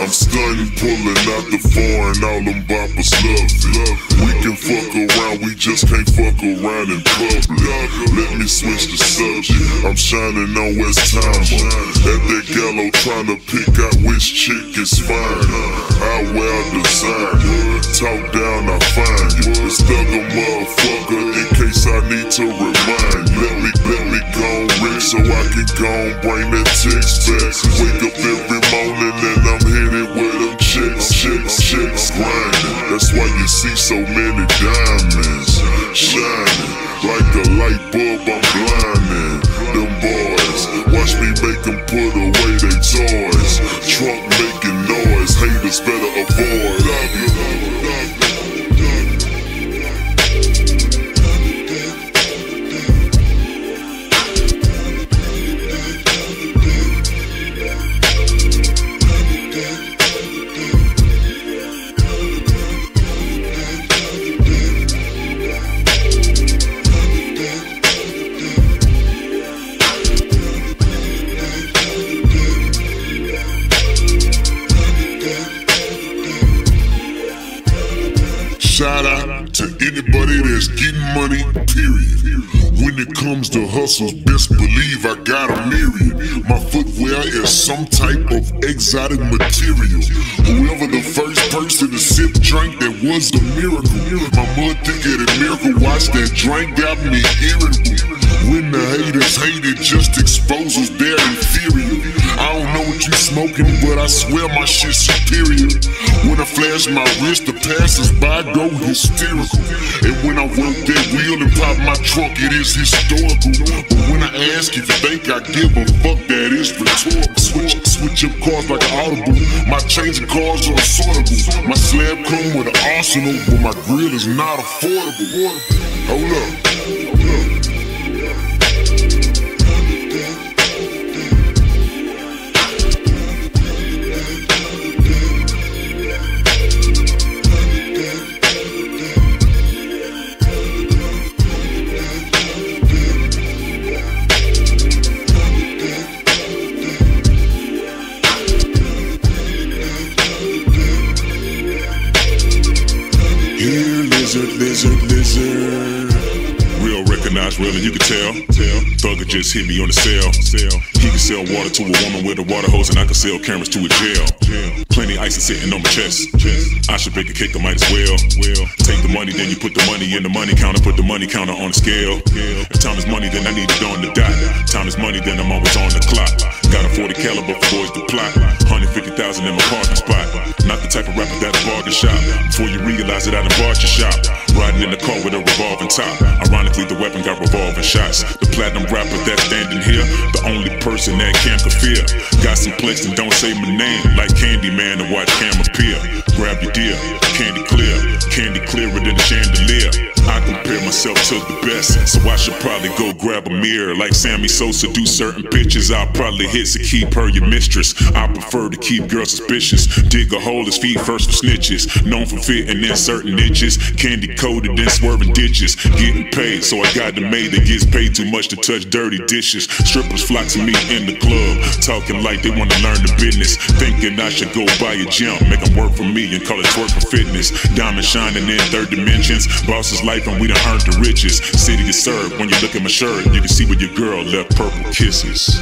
I'm stunning, pulling out the foreign, all them boppers love it just can't fuck around in public. Let me switch the subject. I'm shining on Westheimer. At that gallo trying to pick out which chick is fine. I wear design. Talk down, I find you. It's thug motherfucker in case I need to remind you. Let me, let me go rich so I can go bring that text back. Wake up every morning and I'm headed with them chicks, chicks, chicks grinding. That's why you see so Watch Shout out to anybody that's getting money, period. When it comes to hustles, best believe I got a myriad. My footwear is some type of exotic material. Whoever the first person to sip drink, that was a miracle. My mud thicker than Miracle Whip that drink got me irritable. When the haters hate it, just exposes their inferior. Smoking, but I swear my shit superior. When I flash my wrist, the passers by go hysterical. And when I work that wheel and pop my trunk, it is historical. But when I ask if you think I give a fuck, that is rhetorical. Switch, switch up cars like an audible. My changing cars are assortable. My slab come with an arsenal, but my grill is not affordable. Hold up. Lizard, lizard, lizard. Real recognize real, and you can tell. Thugger just hit me on the cell. He can sell water to a woman with a water hose, and I can sell cameras to a jail. Plenty ice is sitting on my chest. I should bake a cake, I might as. Well. Take the money, then you put the money in the money counter. Put the money counter on the scale. If time is money, then I need it on the dot. Time is money, then I'm always on the clock. Got a 40 caliber for boys to plot. 150,000 in my parking spot. Not the type of rapper that a bargain shop. Before you realize it, I done bought your shop. Riding in the car with a revolving top. Ironically, the weapon got revolving shots. The platinum rapper that's standing here, the only person that can fulfill. Got some plex and don't say my name, like Candyman and watch Cham appear. Grab your deal, candy clear, candy clearer than a chandelier. Myself to the best, so I should probably go grab a mirror. Like Sammy Sosa do certain bitches, I'll probably hit to keep her your mistress. I prefer to keep girls suspicious. Dig a hole, his feet first for snitches. Known for fitting in certain niches. Candy coated and swerving ditches. Getting paid, so I got the maid that gets paid too much to touch dirty dishes. Strippers flock to me in the club, talking like they wanna learn the business. Thinking I should go buy a gym, make them work for me and call it twerk for fitness. Diamond shining in third dimensions. Boss's life and we done earned the riches. City is served. When you look at my shirt, you can see where your girl left purple kisses.